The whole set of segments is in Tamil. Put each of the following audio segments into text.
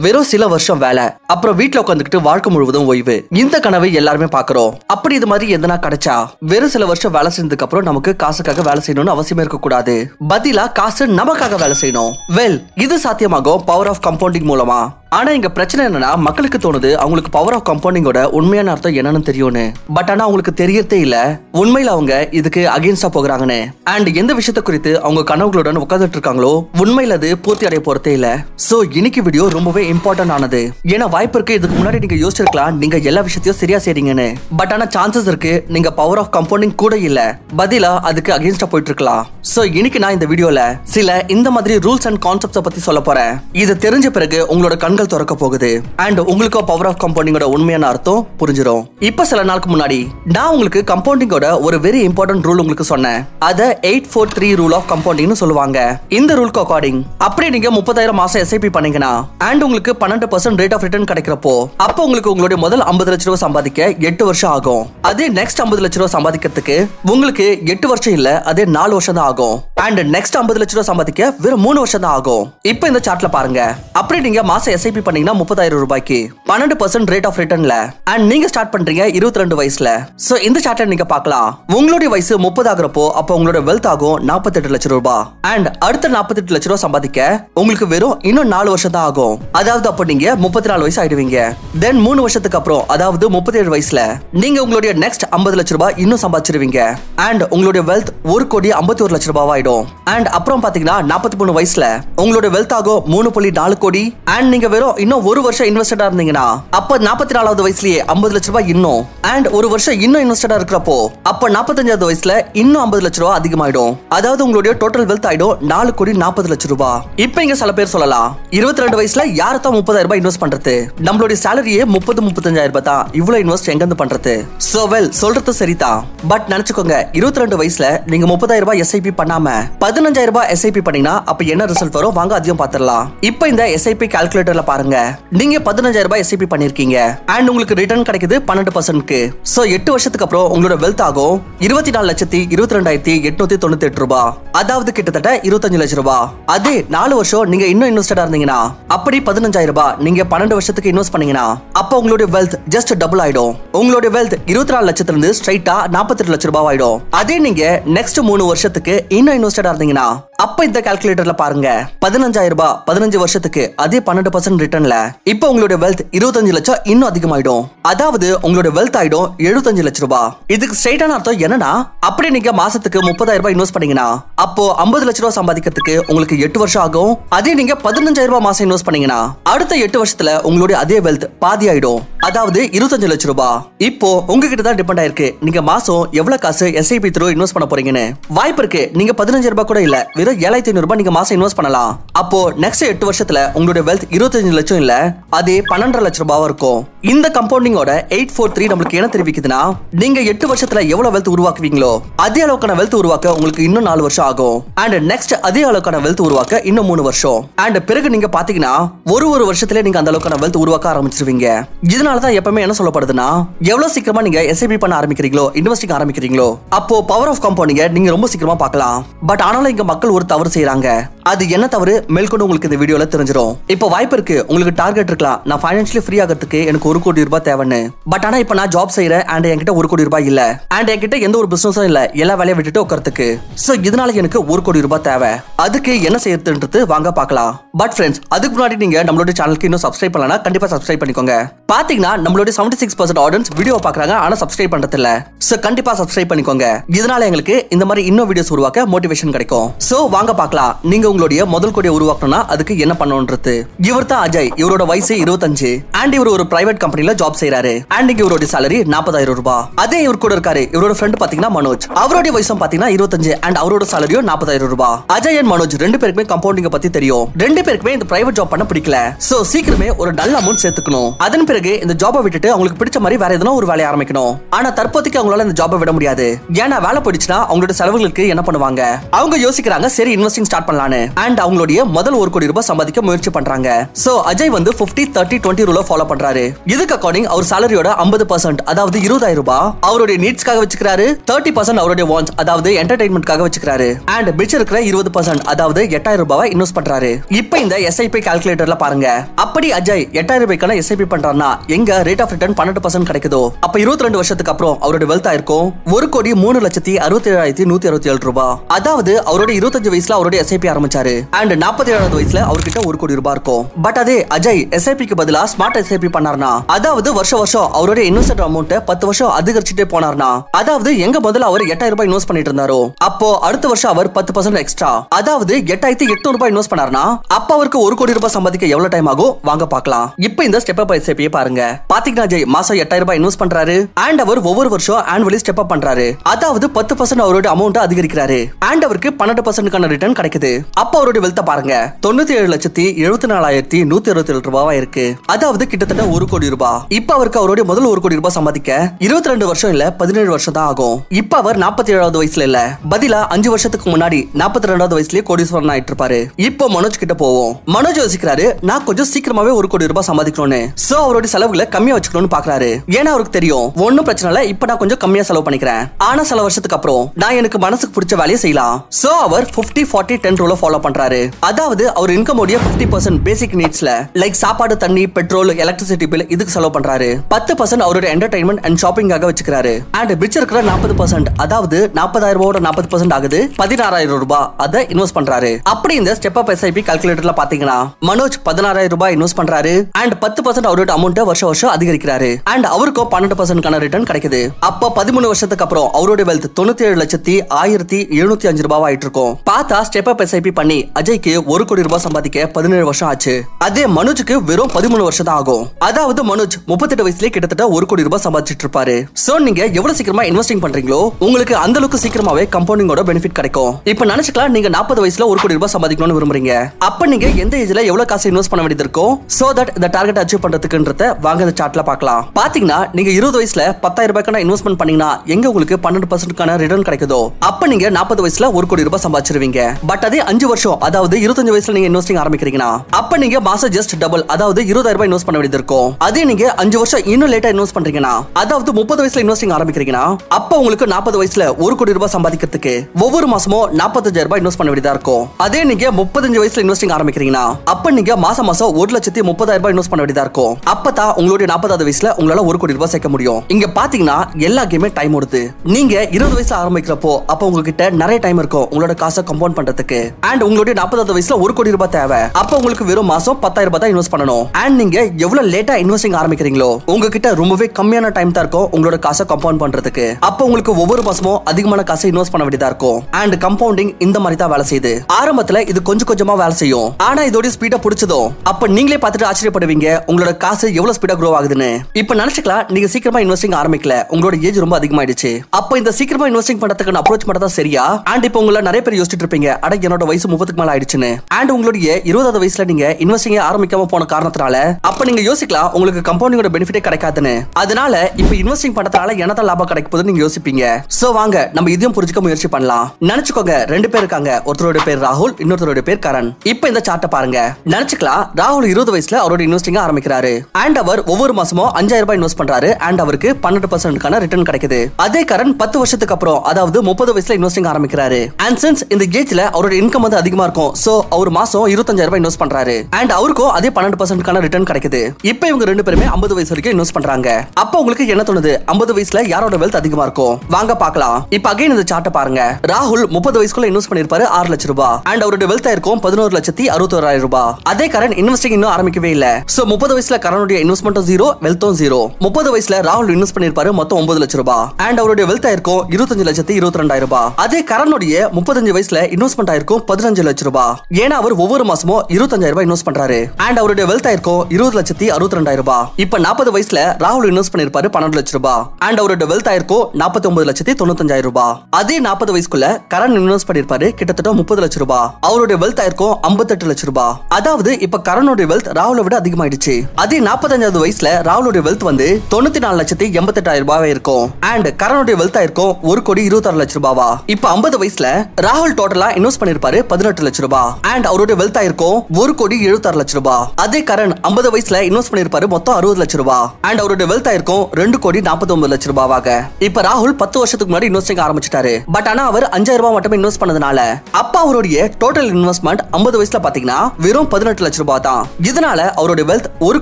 வெறும் சில வருஷம் வேலை. அப்புறம் வீட்டுல உட்காந்துக்கிட்டு வாழ்க்கை முழுவதும் ஓய்வு. இந்த கனவை எல்லாருமே பாக்குறோம் அப்படி இது மாதிரி எதனா கிடைச்சா? வெறும் சில வருஷம் வேலை செஞ்சதுக்கு அப்புறம் நமக்கு காசுக்காக வேலை செய்யணும்னு அவசியமே இருக்க கூடாது பதிலா காசு நமக்காக வேலை செய்யணும். வெல் இது சாத்தியமாகும். பவர் ஆஃப் கம்பவுண்டிங் மூலமா. ஆனா இங்க பிரச்சனை என்னன்னா மக்களுக்கு தோணுது அவங்களுக்கு பவர் ஆஃப் கம்பவுண்டிங்கோட உண்மையான அர்த்தம் என்னன்னு தெரியும்னு. பட் ஆனா அவங்களுக்கு தெரியறதே இல்ல. உண்மையில அவங்க இதுக்கு அகேன்ஸ்டா போகிறாங்கன்னு. அண்ட் எந்த விஷயத்த குறித்து அவங்க கனவுகளுடன் உட்காந்துட்டு இருக்காங்களோ உண்மையில அது பூர்த்தி அடைய போறதே இல்ல. சோ இன்னைக்கு வீடியோ ரொம்பவே இம்பார்ட்டன்ட் ஆனது. ஏன்னா வாய்ப்பு இருக்கு இதுக்கு முன்னாடி நீங்க யோசிச்சிருக்கலாம் நீங்க எல்லா விஷயத்தையும் சரியா செய்றீங்கன்னு. பட் ஆனா சான்சஸ் இருக்கு நீங்க பவர் ஆஃப் கம்பவுண்டிங் கூட இல்ல. பதிலா அதுக்கு அகேன்ஸ்டா போயிட்டு இருக்கலாம் சோ இன்னைக்கு நான் இந்த வீடியோல சில இந்த மாதிரி ரூல்ஸ் அண்ட் கான்செப்ட்ஸை பத்தி சொல்ல போறேன். இது தெரிஞ்ச பிறகு உங்களோட கண்கள் திறக்க போகுது. அண்ட் உங்களுக்கு பவர் ஆஃப் கம்பவுண்டிங்கோட உண்மையான அர்த்தம் புரிஞ்சிடும் இப்ப சில நாளுக்கு முன்னாடி நான் உங்களுக்கு கம்பவுண்டிங்கோட ஒரு வெரி இம்பார்ட்டன்ட் ரூல் உங்களுக்கு சொன்னேன். அத eight four three rule of கம்பவுண்டிங்னு சொல்லுவாங்க. இந்த ரூல்க்கு அக்கார்டிங் அப்படி நீங்க முப்பதாயிரம் மாசம் எஸ்ஐபி பண்ணீங்கன்னா அண்ட் உங்களுக்கு பன்னெண்டு பர்சன்ட் ரேட் ஆஃப் ரிட்டர்ன் கிடைக்கிறப்போ அப்போ உங்களுக்கு உங்களுடைய முதல் ஐம்பது லட்ச ரூபாய் சம்பாதிக்க எட்டு வருஷம் ஆகும். அதே நெக்ஸ்ட் ஐம்பது லட்ச ரூபாய் சம்பாதிக்கிறதுக்கு உங்களுக்கு எட்டு வருஷம் இல்ல அதே நாலு வருஷம் தான் ஆகும். அண்ட் நெக்ஸ்ட் ஐம்பது லட்ச ரூபாய் சம்பாதிக்க வெறும் மூணு வருஷம் தான் ஆகும். இப்போ இந்த சார்ட்ல பாருங்க. அப்படி நீங்க மாசம் எஸ்ஐபி பண்ணீங்கன்னா முப்பதாயிரம் ரூபாய்க்கு. பன்னெண்டு பர்சன்ட் ரேட் ஆஃப் ரிட்டர்ன்ல அண்ட் நீங்க ஸ்டார்ட் பண்றீங்க இருபத்தி ரெண்டு வயசுல. சோ இந்த சார்ட்ல நீங்க பாக்கலாம் உங்களுடைய வயசு முப்பது ஆகுறப்போ அப்போ உங்களோட வெல்த் ஆகும் நாற்பத்தெட்டு லட்சம் ரூபாய் அண்ட் அடுத்த நாற்பத்தெட்டு லட்சம் ரூபாய் சம்பாதிக்க உங்களுக்கு வெறும் இன்னும் நாலு வருஷம் தான் ஆகும். அதாவது அப்போ நீங்க முப்பத்தி நாலு வயசு ஆயிடுவீங்க. தென் மூணு வருஷத்துக்கு அப்புறம் அதாவது முப்பத்தி ஏழு வயசுல நீங்க உங்களுடைய நெக்ஸ்ட் ஐம்பது லட்சம் ரூபாய் இன்னும் சம்பாதிச்சிருவீங்க. அண்ட் உங்களுடைய வெல்த் ஒரு கோடி ஐம்பத்தி ஒரு லட்சம் ரூபாய் ஆயிடும். அண்ட் அப்புறம் பாத்தீங்கன்னா நாற்பத்தி மூணு வயசுல உங்களுடைய வெல்த் ஆகும் மூணு புள்ளி நாலு கோடி. அண்ட் நீங்க வெறும் இன்னும் ஒரு வருஷம் இன்வெஸ்டடா இருந்தீங்கன்னா அப்ப நாற்பத்தி நாலாவது வயசுலயே ஐம்பது லட்ச ரூபாய் இன்னும். அண்ட் ஒரு வருஷம் இன்னும் இன்வெஸ்டடா இருக்கிறப்போ அப்ப நாற்பத்தஞ்சாவது வயசுல இன்னும் ஐம்பது லட்ச ரூபாய் அதிகமாயிடும். அதாவது உங்களுடைய டோட்டல் வெல்த் ஆயிடும் நாலு கோடி நாற்பது லட்ச ரூபாய் இப்ப இங்க சில பேர் சொல்லலாம். இருபத்தி ரெண்டு வயசுல யாரத்தான் முப்பதாயிரம் ரூபாய் இன்வெஸ்ட் பண்றது? நம்மளுடைய சேலரியே முப்பது முப்பத்தஞ்சாயிரம் ரூபாய் தான் இவ்வளவு இன்வெஸ்ட் எங்க இருந்து பண்றது? சோ வெல் சொல்றது சரிதான். பட் நினைச்சுக்கோங்க இருபத்தி ரெண்டு வயசுல நீங்க முப்பதாயிரம் ரூபாய் எஸ்ஐபி பண்ணாம பதினஞ்சாயிரம் ரூபாய் எஸ்ஐபி பண்ணீங்கன்னா அப்ப என்ன ரிசல்ட் வரும்? வாங்க அதிகம் பாத்துடலாம் இப்ப இந்த எஸ்ஐபி கால்குலேட்டர்ல பாருங்க. நீங்க பதினஞ்சாயிரம் ரூபாய் எஸ்ஐபி பண்ணிருக்கீங்க. அண்ட் உங்களுக்கு ரிட்டர்ன் கிடைக்குது பன்னெண்டு பர்சன்ட்க்கு சோ எட்டு வருஷத்துக்கு அப்புறம் உங்களோட வெல்த் ஆகும். இருபத்தி நாலு லட்சத்தி இருபத்தி ரெண்டாயிரத்தி எட்நூத்தி தொண்ணூத்தி எட்டு ரூபாய் அதாவது கிட்டத்தட்ட இருபத்தஞ்சு லட்சம் ரூபாய் அதே நாலு வருஷம் நீங்க இன்னும் இன்வெஸ்டடா இருந்தீங்கன்னா அப்படி பதினஞ்சாயிரம் ரூபாய் நீங்க பன்னெண்டு வருஷத்துக்கு இன்வெஸ்ட் பண்ணீங்கன்னா அப்ப உங்களுடைய வெல்த் ஜஸ்ட் டபுள் ஆயிடும். உங்களுடைய வெல்த் இருபத்தி நாலு லட்சத்துல இருந்து ஸ்ட்ரைட்டா நாற்பத்தி லட்சம் ரூபாய் ஆயிடும் அதே நீங்க நெக்ஸ்ட் மூணு வருஷத்துக்கு இன்னும் இன்வெஸ்டடா இருந்தீங்கன்னா அப்ப இந்த கால்குலேட்டர்ல பாருங்க பதினஞ்சாயிரம் ரூபாய் பதினஞ்சு வருஷத்துக்கு அதே பன்னெண்டு பர்சன்ட் ரிட்டர்ன்ல இப்போ உங்களுடைய வெல்த் இருபத்தஞ்சு லட்சம் இன்னும் அதிகமாயிடும். அதாவது உங்களுடைய வெல்த் ஆயிடும் எழுபத்தஞ்சு லட்சம் ரூபாய். இதுக்கு ஸ்ட்ரைட்டான அர்த்தம் என்னன்னா அப்படி நீங்க மாசத்துக்கு முப்பதாயிரம் ரூபாய் இன்வெஸ்ட் பண்ணீங்கன்னா அப்போ ஐம்பது லட்ச ரூபாய் சம்பாதிக்கிறதுக்கு உங்களுக்கு எட்டு வருஷம் ஆகும். அதே நீங்க பதினஞ்சாயிரம் ரூபாய் மாசம் இன்வெஸ்ட் பண்ணீங்கன்னா அடுத்த எட்டு வருஷத்துல உங்களுடைய அதே வெல்த் பாதி ஆயிடும் அதாவது இருபத்தஞ்சு லட்சம் ரூபாய். இப்போ உங்ககிட்ட தான் டிபெண்ட் ஆயிருக்கு. நீங்க மாசம் எவ்வளவு காசு எஸ்ஐபி த்ரூ இன்வெஸ்ட் பண்ண போறீங்கன்னு. வாய்ப்பு இருக்கு. நீங்க பதினஞ்சு ரூபாய் கூட இல்ல வெறும் ஏழாயிரத்தி ஐநூறு ரூபாய் நீங்க மாசம் இன்வெஸ்ட் பண்ணலாம். அப்போ நெக்ஸ்ட் எட்டு வருஷத்துல உங்களுடைய வெல்த் இருபத்தஞ்சு லட்சம் இல்ல அது பன்னெண்டரை லட்சம் ரூபாவா இருக்கும். இந்த கம்பவுண்டிங்கோட எயிட் ஃபோர் த்ரீ நம்மளுக்கு என்ன தெரிவிக்குதுன்னா நீங்க எட்டு வருஷத்துல எவ்வளவு வெல்த் உருவாக்குவீங்களோ அதே அளவுக்கான வெல்த் உருவாக்க உங்களுக்கு இன்னும் நாலு வருஷம் ஆகும். அண்ட் நெக்ஸ்ட் அதே அளவுக்கான வெல்த் உருவாக்க இன்னும் மூணு வருஷம். அண்ட் பிறகு நீங்க பாத்தீங்கன்னா ஒரு ஒரு வருஷத்துல நீங்க அந்த அளவுக்கான வெல்த் உருவாக்க ஆரம்பிச்சிருவீங்க. இதனாலதான் எப்பவுமே என்ன சொல்லப்படுதுன்னா எவ்வளவு சீக்கிரமா நீங்க எஸ்ஐபி பண்ண ஆரம்பிக்கிறீங்களோ இன்வெஸ்டிங் ஆரம்பிக்கிறீங்களோ அப்போ பவர் ஆஃப் கம்பவுண்டிங்க நீங்க ரொம்ப சீக்கிரமா பார்க்கலாம். பட் ஆனாலும் இங்க மக்கள் ஒரு தவறு செய்யறாங்க அது என்ன தவறு? மேற்கொண்டு உங்களுக்கு இந்த வீடியோல தெரிஞ்சிடும் இப்போ வாய்ப்பு இருக்கு. உங்களுக்கு டார்கெட் இருக்கலாம். நான் ஃபைனான்ஷியலி ஃப்ரீ ஆகிறதுக்கு எனக்கு ஒரு கோடி ரூபாய் தேவைன்னு. பட் ஆனா இப்போ நான் ஜாப் செய்யறேன் அண்ட் என்கிட்ட ஒரு கோடி ரூபாய் இல்ல. அண்ட் என்கிட்ட எந்த ஒரு பிசினஸும் இல்ல. எல்லா வேலையை விட்டுட்டு உட்கறதுக்கு சோ இதனால எனக்கு ஒரு கோடி ரூபாய் தேவை. அதுக்கு என்ன செய்யறதுன்றது வாங்க பார்க்கலாம். பட் ஃப்ரெண்ட்ஸ் அதுக்கு முன்னாடி நீங்க நம்மளோட சேனலுக்கு இன்னும் சப்ஸ்கிரைப் பண்ணலாம் கண்டிப்பா சப்ஸ்கிரைப் பண்ணிக்கோங்க. பாத்தீங்கன்னா நம்மளோட seventy six percent audience video பாக்குறாங்க. ஆனா சப்ஸ்கிரைப் பண்றது இல்ல சோ கண்டிப்பா சப்ஸ்கிரைப் பண்ணிக்கோங்க. இதனால எங்களுக்கு இந்த மாதிரி இன்னும் வீடியோஸ் உருவாக்க மோட்டிவேஷன் கிடைக்கும். சோ வாங்க பார்க்கலாம். நீங்க உங்களுடைய முதல் கொடியை உருவாக்கணும்னா அதுக்கு என்ன பண்ணணும்ன்றது? இவர் தான் அஜய் இவரோட வயசு இருபத்தஞ்சு. அண்ட் இவர் ஒரு பிரைவேட் கம்பெனில ஜாப் செய்யறாரு அண்ட் இங்க இவரோட சேலரி நாற்பதாயிரம் ரூபாய் அதே இவர் கூட இருக்காரு இவரோட ஃப்ரெண்ட் பாத்தீங்கன்னா மனோஜ். அவருடைய வயசும் பாத்தீங்கன்னா இருபத்தஞ்சு அண்ட் அவரோட சேலரியும் நாற்பதாயிரம் ரூபாய் அஜய் அண்ட் மனோஜ் ரெண்டு பேருக்குமே கம்பவுண்டிங் பத்தி தெரியும். ரெண்டு பேருக்குமே இந்த பிரைவேட் ஜாப் பண்ண பிடிக்கல. சோ சீக்கிரமே ஒரு டல் அமௌண்ட் சேர்த்துக்கணும். அதன் பிறகு இந்த ஜாபை விட்டுட்டு அவங்களுக்கு பிடிச்ச மாதிரி வேற எதனா ஒரு வேலையை ஆரம்பிக்கணும். ஆனா தற்போதைக்கு அவங்களால இந்த ஜாபை விட முடியாது. ஏன்னா வேலை போயிடுச்சுன்னா அவங்களோட செலவுகளுக்கு என்ன பண்ணுவாங்க? அவங்க யோசிக்கிறாங்க சரி இன்வெஸ்டிங் ஸ்டார்ட் பண்ணலான்னு. அண்ட் அவங்களுடைய முதல் ஒரு கோடி ரூபாய் சம்பாதிக்க முயற்சி பண்றாங்க. சோ அஜய் வந்து 50 தேர்ட்டி டுவெண்ட்டி ரூல ஃபாலோ பண்றாரு. இதுக்கு அக்கார்டிங் அவர் சாலரியோட 50% பர்சன்ட் அதாவது இருபதாயிரம் ரூபாய் அவருடைய நீட்ஸ்க்காக வச்சுக்கிறாரு. தேர்ட்டி பர்சன்ட் அவருடைய வான்ஸ் அதாவது என்டர்டைன்மெண்ட்காக வச்சுக்கிறாரு. அண்ட் மிச்சம் இருக்கிற இருபது பர்சன்ட் அதாவது எட்டாயிரம் ரூபாய் இன்வெஸ்ட் பண்றாரு. இப்ப இந்த எஸ்ஐபி கால்குலேட்டர்ல பாருங்க. அப்படி அஜய் எட்டாயிரம் ரூபாய்க்கான எஸ்ஐபி பண்றாருன்னா எங்க ரேட் ஆஃப் ரிட்டர்ன் பன்னெண்டு பர்சன்ட் கிடைக்குதோ? அப்ப இருபத்தி ரெண்டு வருஷத்துக்கு அப்புறம் அவருடைய வெல்த் ஆயிருக்கும் ஒரு கோடி மூணு லட்சத்தி அறுபத்தி ஏழாயிரத்தி நூத்தி அறுபத்தி ஏழு ரூபாய். அதாவது அவருடைய இருபத்தஞ்சு வயசுல அவருடைய எஸ்ஐபி ஆரம்பிச்சு ஆரம்பிச்சாரு. அண்ட் நாற்பத்தி ஏழாவது வயசுல அவர்கிட்ட ஒரு கோடி ரூபாய் இருக்கும். பட் அதே அஜய் எஸ்ஐபிக்கு பதிலா ஸ்மார்ட் எஸ்ஐபி பண்ணார்னா. அதாவது வருஷம் வருஷம் அவருடைய இன்வெஸ்டர் அமௌண்ட் பத்து வருஷம் அதிகரிச்சுட்டே போனார்னா. அதாவது எங்க முதல்ல அவர் எட்டாயிரம் ரூபாய் இன்வெஸ்ட் பண்ணிட்டு இருந்தாரோ. அப்போ அடுத்த வருஷம் அவர் பத்து பர்சன்ட் எக்ஸ்ட்ரா அதாவது எட்டாயிரத்தி எட்நூறு ரூபாய் இன்வெஸ்ட் பண்ணார்னா அப்ப அவருக்கு ஒரு கோடி ரூபாய் சம்பாதிக்க எவ்வளவு டைம் ஆகும்? வாங்க பாக்கலாம் இப்போ இந்த ஸ்டெப் அப் எஸ்ஐபியை பாருங்க. பாத்தீங்கன்னா அஜய் மாசம் எட்டாயிரம் ரூபாய் இன்வெஸ்ட் பண்றாரு. அண்ட் அவர் ஒவ்வொரு வருஷம் ஆனுவலி ஸ்டெப் அப் பண்றாரு. அதாவது பத்து பர்சன்ட் அவரோட அமௌண்ட் அதிகரிக்கிறாரு. அண்ட் அவருக்கு பன்னெண்டு பர்சன்ட்கான ரிட்டர்ன் கிடைக்குது. அப்ப அவருடைய வெல்த்த பாருங்க. தொண்ணூத்தி ஏழு லட்சத்தி எழுபத்தி நாலாயிரத்தி நூத்தி அறுபத்தி ஏழு ரூபாவா இருக்கு. அதாவது கிட்டத்தட்ட ஒரு கோடி ரூபாய் இப்ப அவருக்கு அவருடைய முதல் ஒரு கோடி ரூபாய் சம்பாதிக்க இருபத்தி ரெண்டு வருஷம் இல்ல பதினேழு வருஷம் தான் ஆகும். இப்ப அவர் நாற்பத்தி ஏழாவது வயசுல இல்ல. பதிலா அஞ்சு வருஷத்துக்கு முன்னாடி நாற்பத்தி ரெண்டாவது வயசுலயே கோடீஸ்வரன் ஆயிட்டு இருப்பாரு இப்போ மனோஜ் கிட்ட போவோம். மனோஜ் யோசிக்கிறாரு நான் கொஞ்சம் சீக்கிரமாவே ஒரு கோடி ரூபாய் சம்பாதிக்கணும்னு. சோ அவருடைய செலவுகளை கம்மியா வச்சுக்கணும்னு பாக்குறாரு. ஏன்னா அவருக்கு தெரியும் ஒன்னும் பிரச்சனை இல்ல இப்ப நான் கொஞ்சம் கம்மியா செலவு பண்ணிக்கிறேன். ஆனா சில வருஷத்துக்கு அப்புறம் நான் எனக்கு மனசுக்கு பிடிச்ச வேலையை செய்யலாம். சோ அவர் 50 40 டென் ரூல ஃபாலோ ஃபாலோ பண்றாரு. அதாவது அவர் இன்கம் உடைய 50% பர்சன்ட் பேசிக் நீட்ஸ்ல லைக் சாப்பாடு தண்ணி பெட்ரோல் எலக்ட்ரிசிட்டி பில் இதுக்கு செலவு பண்றாரு. பத்து பர்சன்ட் அவருடைய என்டர்டைன்மெண்ட் அண்ட் ஷாப்பிங்காக வச்சுக்கிறாரு. அண்ட் பிச் இருக்கிற நாற்பது பர்சன்ட் அதாவது நாற்பதாயிரம் ரூபாயோட நாற்பது பர்சன்ட் ஆகுது. பதினாறாயிரம் ரூபாய் அதை இன்வெஸ்ட் பண்றாரு. அப்படி இந்த ஸ்டெப் அப் எஸ்ஐபி கால்குலேட்டர்ல பாத்தீங்கன்னா மனோஜ் பதினாறாயிரம் ரூபாய் இன்வெஸ்ட் பண்றாரு. அண்ட் பத்து பர்சன்ட் அவரோட அமௌண்ட் வருஷம் வருஷம் அதிகரிக்கிறாரு. அண்ட் அவருக்கும் பன்னெண்டு பர்சன்ட்கான ரிட்டர்ன் கிடைக்குது. அப்ப பதிமூணு வருஷத்துக்கு அப்புறம் அவரோட வெல்த் தொண்ணூத்தி ஏழு லட்சத்தி ஆயிரத்தி எழுநூத்தி அஞ்சு ரூபாய் ஆயிட்டு இருக்கும் பார்த்தா ஸ்டெப் அப் எஸ்ஐபி பண்ணி அஜய்க்கு ஒரு கோடி ரூபாய் சம்பாதிக்க பதினேழு வருஷம் ஆச்சு. அதே மனோஜுக்கு வெறும் பதிமூணு வருஷம் தான் ஆகும். அதாவது மனோஜ் முப்பத்தெட்டு வயசுலயே கிட்டத்தட்ட ஒரு கோடி ரூபாய் சம்பாதிச்சிட்டு இருப்பாரு. சோ நீங்க எவ்வளவு சீக்கிரமா இன்வெஸ்டிங் பண்றீங்களோ உங்களுக்கு அந்த அளவுக்கு சீக்கிரமாவே கம்பவுண்டிங்கோட பெனிஃபிட் கிடைக்கும். இப்ப நினைச்சுக்கலாம் நீங்க நாற்பது வயசுல ஒரு கோடி ரூபாய் சம்பாதிக்கணும்னு விரும்புறீங்க. அப்ப நீங்க எந்த ஏஜ்ல எவ்வளவு காசு இன்வெஸ்ட் பண்ண வேண்டியது இருக்கும் சோ தட் இந்த டார்கெட் அச்சீவ் பண்றதுக்குன்றத வாங்க இந்த சார்ட்ல பார்க்கலாம். பாத்தீங்கன்னா நீங்க இருபது வயசுல பத்தாயிரம் ரூபாய்க்கான இன்வெஸ்ட்மெண்ட் பண்ணீங்கன்னா எங்க உங்களுக்கு பன்னெண்டு பர்சன்ட்கான ரிட்டர்ன் கிடைக்குதோ அப்ப நீங்க நாற்பது வயசுல ஒரு கோடி ரூபாய் சம்பாதிச்சிருவீங்க. பட் அதே அஞ்சு வருஷம் அதாவது இருபத்தஞ்சு வயசுல நீங்க இன்வெஸ்டிங் ஆரம்பிக்கிறீங்கன்னா அப்ப நீங்க மாசம் ஜஸ்ட் டபுள் அதாவது இருபதாயிரம் ரூபாய் இன்வெஸ்ட் பண்ண வேண்டியது இருக்கும். அதே நீங்க அஞ்சு வருஷம் இன்னும் லேட்டா இன்வெஸ்ட் பண்றீங்கன்னா அதாவது முப்பது வயசுல இன்வெஸ்டிங் ஆரம்பிக்கிறீங்கன்னா அப்ப உங்களுக்கு நாற்பது வயசுல ஒரு கோடி ரூபாய் சம்பாதிக்கிறதுக்கு ஒவ்வொரு மாசமும் நாற்பத்தஞ்சாயிரம் ரூபாய் இன்வெஸ்ட் பண்ண வேண்டியதா இருக்கும். அதே நீங்க முப்பத்தஞ்சு வயசுல இன்வெஸ்டிங் ஆரம்பிக்கிறீங்கன்னா அப்ப நீங்க மாசம் மாசம் ஒரு லட்சத்தி முப்பதாயிரம் ரூபாய் இன்வெஸ்ட் பண்ண வேண்டியதா இருக்கும். அப்பதான் உங்களுடைய நாற்பதாவது வயசுல உங்களால ஒரு கோடி ரூபாய் சேர்க்க முடியும். இங்க பாத்தீங்கன்னா எல்லா கேமே டைம் ஓடுது. நீங்க இருபது வயசுல ஆரம்பிக்கிறப்போ அப்ப உங்ககிட்ட நிறைய டைம் இருக்கும் உங்களோட காசை கம்பவுண்ட் பண்றதுக்கு. அண்ட் உங்களுடைய நாற்பதாவது வயசுல ஒரு கோடி ரூபாய் தேவை. அப்ப உங்களுக்கு வெறும் மாசம் பத்தாயிரம் ரூபாய் தான் இன்வெஸ்ட் பண்ணணும். அண்ட் நீங்க எவ்வளவு லேட்டா இன்வெஸ்டிங் ஆரம்பிக்கிறீங்களோ உங்ககிட்ட ரொம்பவே கம்மியான டைம் தான் இருக்கும் உங்களோட காசை கம்பவுண்ட் பண்றதுக்கு. அப்ப உங்களுக்கு ஒவ்வொரு மாசமும் அதிகமான காசை இன்வெஸ்ட் பண்ண வேண்டியதா இருக்கும். அண்ட் கம்பவுண்டிங் இந்த மாதிரி தான் வேலை செய்யுது. ஆரம்பத்துல இது கொஞ்சம் கொஞ்சமா வேலை செய்யும். ஆனா இதோட ஸ்பீடா பிடிச்சதும் அப்ப நீங்களே பார்த்துட்டு ஆச்சரியப்படுவீங்க உங்களோட காசு எவ்வளவு ஸ்பீடா க்ரோ ஆகுதுன்னு. இப்ப நினைச்சுக்கலாம் நீங்க சீக்கிரமா இன்வெஸ்டிங் ஆரம்பிக்கல. உங்களோட ஏஜ் ரொம்ப அதிகமாயிடுச்சு. அப்ப இந்த சீக்கிரமா இன்வெஸ்டிங் பண்றதுக்கான அப்ரோச் மட்டும் தான் சரியா? அண்ட் இப்போ உங்களை நிறைய பேர் யோசிச்சுட்டு இருப்பீங்க அட என்னோட வயசு முப்பதுக்கு மேல ஆயிடுச்சுன்னு. அண்ட் உங்களுடைய இருபதாவது வயசுல நீங்க இன்வெஸ்டிங் ஆரம்பிக்காம போன காரணத்தினால அப்ப நீங்க யோசிக்கலாம் உங்களுக்கு கம்பவுண்டிங்கோட பெனிஃபிட்டே கிடைக்காதுன்னு. அதனால இப்ப இன்வெஸ்டிங் பண்றதுனால என்னதான் லாபம் கிடைக்க போதுன்னு நீங்க யோசிப்பீங்க. சோ வாங்க நம்ம இதையும் புரிஞ்சுக்க முயற்சி பண்ணலாம். நினைச்சுக்கோங்க ரெண்டு பேர் இருக்காங்க. ஒருத்தரோட பேர் ராகுல் இன்னொருத்தரோட பேர் கரண். இப்ப இந்த சார்ட்டை பாருங்க. நினைச்சுக்கலாம் ராகுல் இருபது வயசுல அவரோட இன்வெஸ்டிங் ஆரம்பிக்கிறாரு. அண்ட் அவர் ஒவ்வொரு மாசமும் அஞ்சாயிரம் ரூபாய் இன்வெஸ்ட் பண்றாரு. அண்ட் அவருக்கு பன்னெண்டு பர்சன்ட்கான ரிட்டர்ன் கிடைக்குது. அதே கரண் பத்து வருஷத்துக்கு அப்புறம் அதாவது முப்பது வயசுல இன்வெஸ்டிங் ஆரம்பிக்கிறாரு. அண்ட் சின்ஸ் இந்த ஏஜ்ல அவரோட இன்கம் வந்து அதிகமா இருக்கும். சோ அவர் மாசம் இருபத்தஞ்சாயிரம் ரூபாய் இன்வெஸ்ட் பண்றாரு. அண்ட் அவருக்கும் அதே பன்னெண்டு பர்சன்ட்கான ரிட்டர்ன் கிடைக்குது. இப்ப இவங்க ரெண்டு பேருமே ஐம்பது வயசு வரைக்கும் இன்வெஸ்ட் பண்றாங்க. அப்ப உங்களுக்கு என்ன தோணுது? ஐம்பது வயசுல யாரோட வெல்த் அதிகமா இருக்கும்? வாங்க பாக்கலாம் இப்ப அகைன் இந்த சார்ட்டை பாருங்க. ராகுல் முப்பது வயசுக்குள்ள இன்வெஸ்ட் பண்ணிருப்பாரு ஆறு லட்சம் ரூபாய் அண்ட் அவரோட வெல்த் இருக்கும் பதினோரு லட்சத்தி அறுபத்தோராயிரம் ரூபாய் அதே கரண் இன்வெஸ்டிங் இன்னும் ஆரம்பிக்கவே இல்ல. சோ முப்பது வயசுல கரனுடைய இன்வெஸ்ட்மெண்ட்டும் ஜீரோ வெல்த்தும் ஜீரோ முப்பது வயசுல ராகுல் இன்வெஸ்ட் பண்ணிருப்பாரு மொத்தம் ஒன்பது லட்சம் ரூபாய் அண்ட் அவருடைய வெல்த் ஆயிருக்கும் இருபத்தஞ்சு லட்சத்தி இருபத்தி ரெண்டாயிரம் ரூபாய் அதே கரனுடைய முப்பத்தஞ்சு வயசுல இன்வெஸ்ட்மெண்ட் ஆயிருக்கும் பதினஞ்சு லட்சம் ரூபாய் ஏன்னா அவர் ஒவ்வொரு மாசமும் இருபத்தஞ்சாயிரம் ரூபாய் இன்வெஸ்ட் பண்றாரு. அண்ட் அவருடைய வெல்த் ஆயிருக்கும் இருபது லட்சத்தி அறுபத்தி ரெண்டாயிரம் ரூபாய் இப்ப நாற்பது வயசுல ராகுல் இன்வெஸ்ட் பண்ணிருப்பாரு பன்னெண்டு லட்சம் ரூபாய் அண்ட் அவருடைய வெல்த் ஆயிருக்கும் நாற்பத்தி ஒன்பது லட்சத்தி தொண்ணூத்தஞ்சாயிரம் ரூபாய் அதே நாற்பது வயசுக்குள்ள கரண் இன்வெஸ்ட் பண்ணிருப்பாரு கிட்டத்தட்ட முப்பது லட்சம் ரூபாய் அவருடைய வெல்த் ஆயிருக்கும் ஐம்பத்தெட்டு லட்சம் ரூபாய் அதாவது இப்ப கரனுடைய வெல்த் ராகுலை விட அதிகமாயிடுச்சு. அதே நாற்பத்தஞ்சாவது வயசுல ராகுலுடைய வெல்த் வந்து தொண்ணூத்தி நாலு லட்சத்தி எண்பத்தெட்டாயிரம் ரூபாய் இருக்கும். அண்ட் கரனுடைய வெல்த் ஆயிருக்கும் ஒரு கோடி இருபத்தாறு லட்சம் ரூபாவா. இப்ப ஐம்பது வயசுல ராகுல் டோட்டலா இன்வெஸ்ட் பண்ணிருப்பாரு பதினெட்டு லட்சம் ரூபாய் அண்ட் அவருடைய வெல்த் ஆயிருக்கும் ஒரு கோடி எழுபத்தாறு லட்சம் ரூபாய் அதே கரண் ஐம்பது வயசுல இன்வெஸ்ட் பண்ணிருப்பாரு மொத்தம் அறுபது லட்சம் ரூபாய் அண்ட் அவருடைய வெல்த் ஆயிருக்கும் ரெண்டு கோடி நாற்பத்தி ஒன்பது லட்சம் ரூபாவாக. இப்ப ராகுல் பத்து வருஷத்துக்கு முன்னாடி இன்வெஸ்டிங் ஆரம்பிச்சிட்டாரு. பட் ஆனா அவர் அஞ்சாயிரம் ரூபாய் மட்டுமே இன்வெஸ்ட் பண்ணதுனால அப்பா அவருடைய டோட்டல் இன்வெஸ்ட்மெண்ட் ஐம்பது வயசுல பாத்தீங்கன்னா வெறும் பதினெட்டு லட்சம் ரூபாய் தான். இதனால அவருடைய வெல்த் ஒரு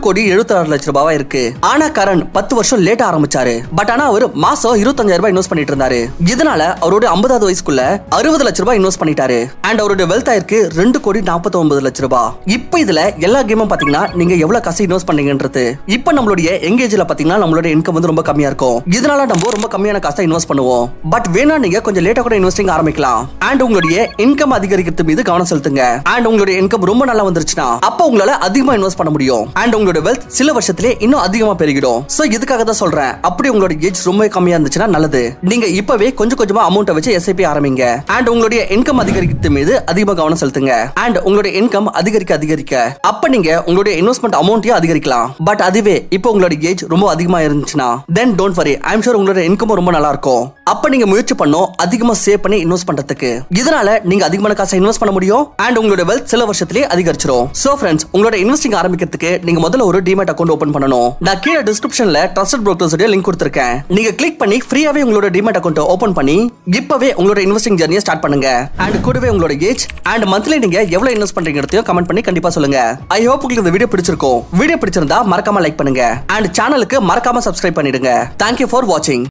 கோடி எழுபத்தாறு லட்சம் ரூபாவா இருக்கு. ஆனா கரண் பத்து வருஷம் லேட் ஆரம்பிச்சாரு. பட் ஆனா அவர் மாசம் இருபத்தஞ்சாயிரம் ரூபாய் இன்வெஸ்ட் பண்ணிட்டு இருந்தாரு. இதனால அவருடைய ஐம்பதாவது வயசுக்குள்ள அறுபது லட்சம் ரூபாய் இன்வெஸ்ட் பண்ணிட்டாரு. அண்ட் அவருடைய வெல்த் ஆயிருக்கு ரெண்டு கோடி நாற்பத்தி ஒன்பது லட்சம் ரூபாய் இப்போ இதுல எல்லா கேமும் பாத்தீங்கன்னா நீங்க எவ்வளவு காசு இன்வெஸ்ட் பண்ணீங்கன்றது. இப்போ நம்மளுடைய எங்கேஜ்ல பாத்தீங்கன்னா நம்மளுடைய இன்கம் வந்து ரொம்ப கம்மியா இருக்கும். இதனால நம்ம ரொம்ப கம்மியான காசை இன்வெஸ்ட் பண்ணுவோம். பட் வேணா நீங்க கொஞ்சம் லேட்டா கூட இன்வெஸ்டிங் ஆரம்பிக்கலாம். அண்ட் உங்களுடைய இன்கம் அதிகரிக்கிறது மீது கவனம் செலுத்துங்க. அண்ட் உங்களுடைய இன்கம் ரொம்ப நல்லா வந்துருச்சுன்னா அப்ப உங்களால அதிகமா இன்வெஸ்ட் பண்ண முடியும். அண்ட் உங்களுடைய வெல்த் சில வருஷத்திலே இன்னும் அதிகமா பெருகிடும். சோ இதுக்காக தான் சொல்றேன். அப்படி உங்களோட ஏஜ் ரொம்ப கம்மியா இருந்துச்சுன்னா நல்லது. நீங்க இப்பவே கொஞ்சம் கொஞ்சமா அமௌண்ட்டை வச்சு எஸ்ஐபி ஆரம்பிங்க. அண்ட் உங்களுடைய இன்கம் அதிகரிக்கிறது மீது அதிகமா கவனம் செலுத்துங்க. அண்ட் உங்களுடைய இன்கம் அதிகரிக்க அதிகரிக்க. அப்ப நீங்க உங்களுடைய இன்வெஸ்ட்மெண்ட் அமௌண்ட்டையும் அதிகரிக்கலாம். பட் அதுவே இப்போ உங்களோட ஏஜ் ரொம்ப அதிகமா இருந்துச்சுன்னா then don't worry I'm sure உங்களோட இன்கம் ரொம்ப நல்லா இருக்கும். அப்ப நீங்க முயற்சி பண்ணும் அதிகமா சேவ் பண்ணி இன்வெஸ்ட் பண்றதுக்கு. இதனால நீங்க அதிகமான காசை இன்வெஸ்ட் பண்ண முடியும் அண்ட் உங்களோட வெல்த் சில வருஷத்திலே அதிகரிச்சிரும். சோ ஃப்ரெண்ட்ஸ் உங்களோட இன்வெஸ்டிங் ஆரம்பிக்கிறதுக்கு நீங்க முதல்ல ஒரு டிமேட் அக்கௌண்ட் ஓபன் பண்ணணும். நான் கீழே டிஸ்கிரிப்ஷன்ல ட்ரஸ்டட் brokers லிங்க் கொடுத்திருக்கேன். நீங்க கிளிக் பண்ணி ஃப்ரீயாவே உங்களோட டிமேட் அக்கௌண்ட் ஓபன் பண்ணி இப்பவே உங்களோட இன்வெஸ்டிங் ஜர்னியை ஸ்டார்ட் பண்ணுங்க. அண்ட் கூடவே உங்களோட ஏஜ் அண்ட் மந்த்லி நீங்க எவ்வளவு இன்வெஸ்ட் பண்றீங்கிறதையும் கமெண்ட் பண்ணி கண்டிப்பா சொல்லுங்க. ஐ ஹோப் உங்களுக்கு இந்த வீடியோ பிடிச்சிருக்கும். வீடியோ பிடிச்சிருந்தா மறக்காம லைக் பண்ணுங்க. அண்ட் சேனலுக்கு மறக்காம சப்ஸ்கிரைப் பண்ணிடுங்க. தேங்க்யூ ஃபார் வாட்சிங்